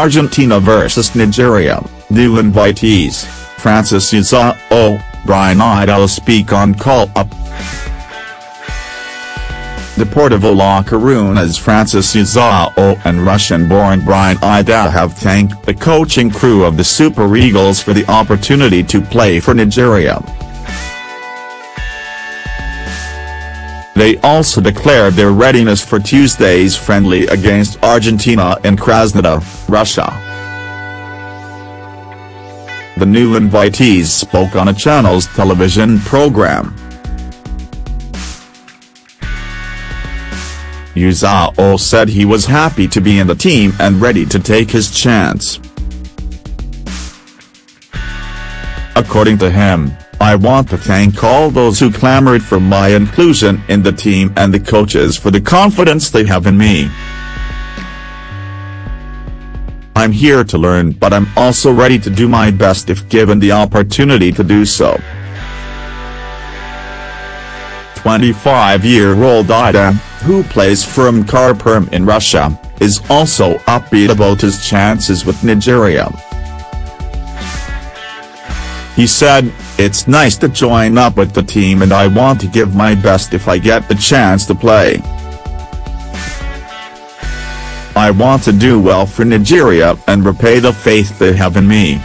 Argentina vs Nigeria, new invitees, Francis Uzoho, Brian Idowu speak on call-up. Deportivo La Coruña's Francis Uzoho and Russian-born Brian Idowu have thanked the coaching crew of the Super Eagles for the opportunity to play for Nigeria. They also declared their readiness for Tuesday's friendly against Argentina in Krasnodar, Russia. The new invitees spoke on a channel's television program. Uzoho said he was happy to be in the team and ready to take his chance. According to him, I want to thank all those who clamored for my inclusion in the team and the coaches for the confidence they have in me. I'm here to learn but I'm also ready to do my best if given the opportunity to do so. 25-year-old Idowu, who plays for Amkar Perm in Russia, is also upbeat about his chances with Nigeria. He said, it's nice to join up with the team and I want to give my best if I get the chance to play. I want to do well for Nigeria and repay the faith they have in me.